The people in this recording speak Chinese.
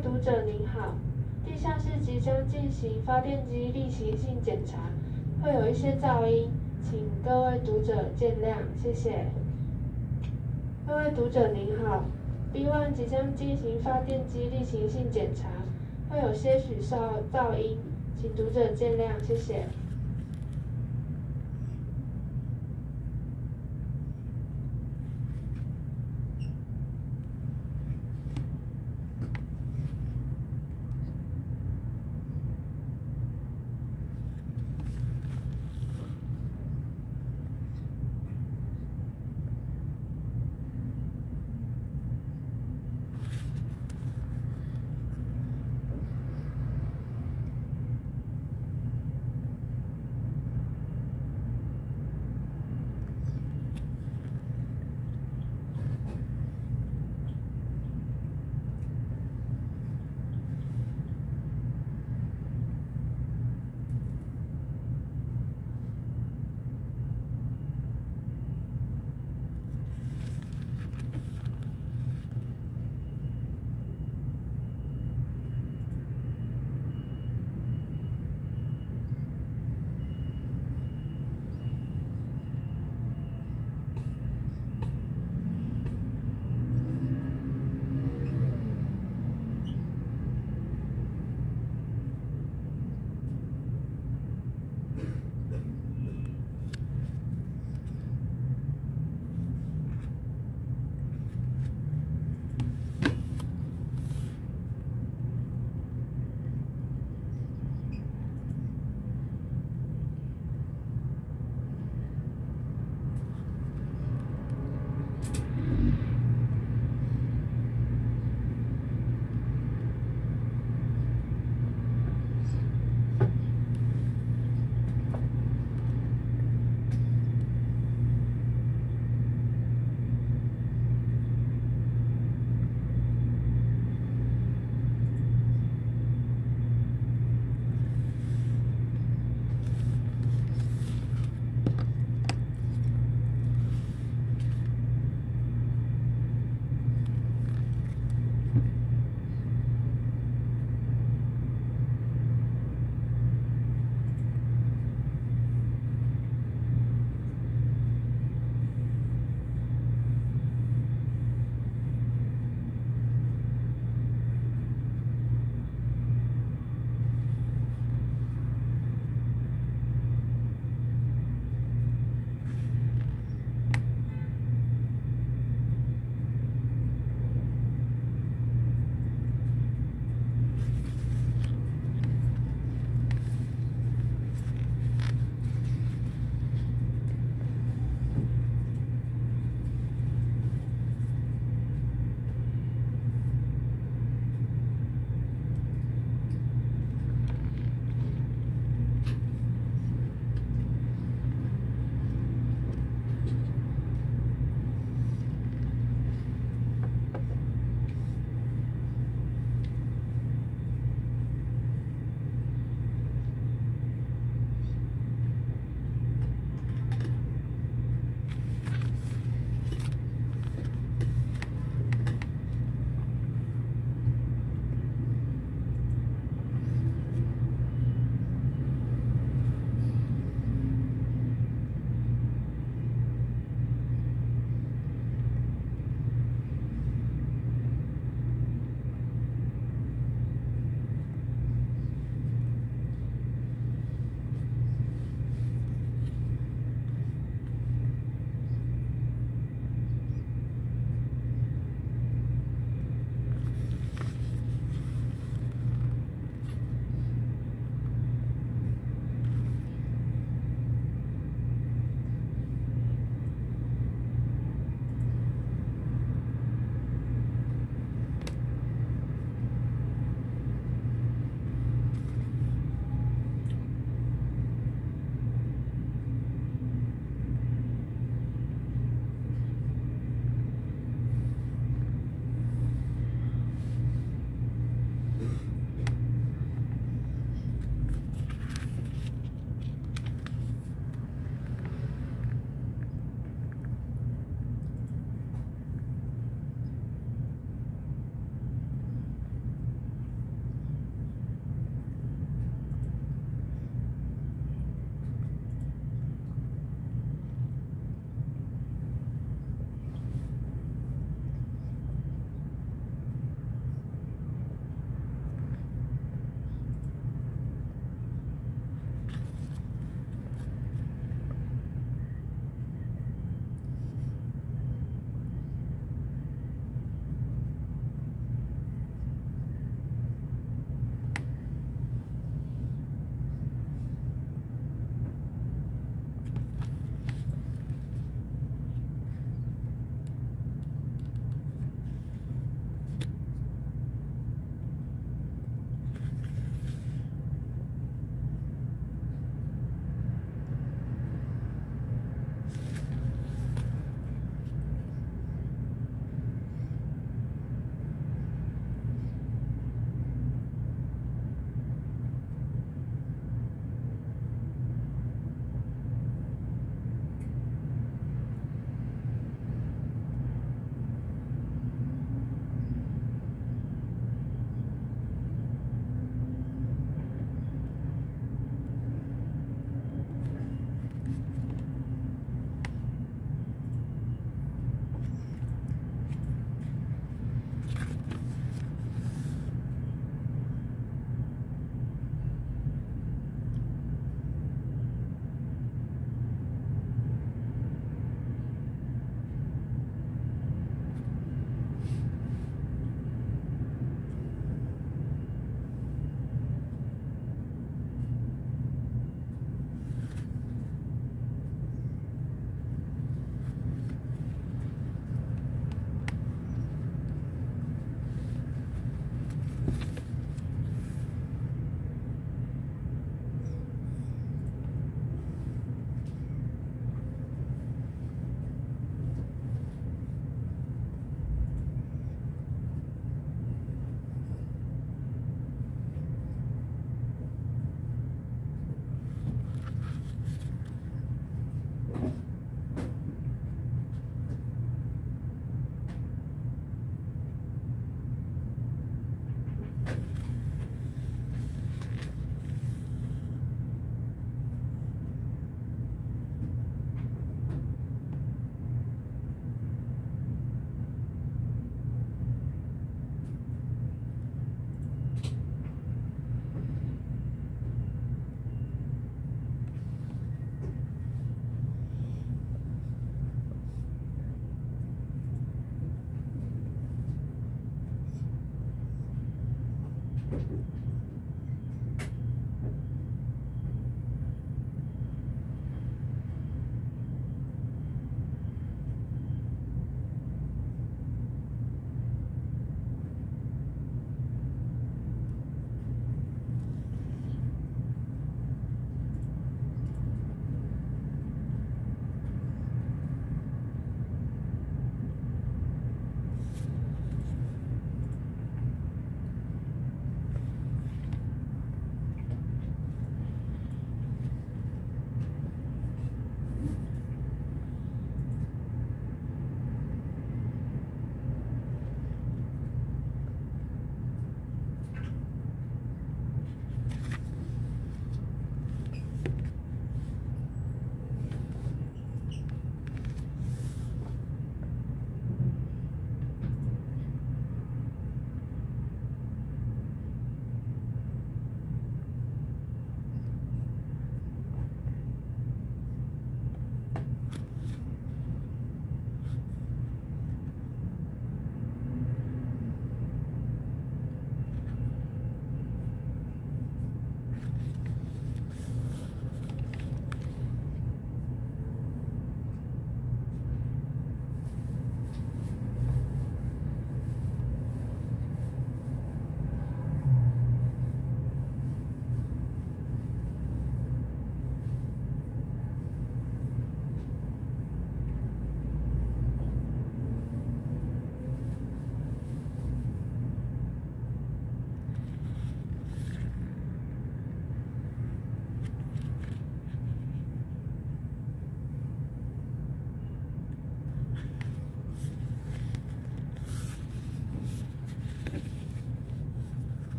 读者您好，地下室即将进行发电机例行性检查，会有一些噪音，请各位读者见谅，谢谢。各位读者您好，B One 即将进行发电机例行性检查，会有些许噪噪音，请读者见谅，谢谢。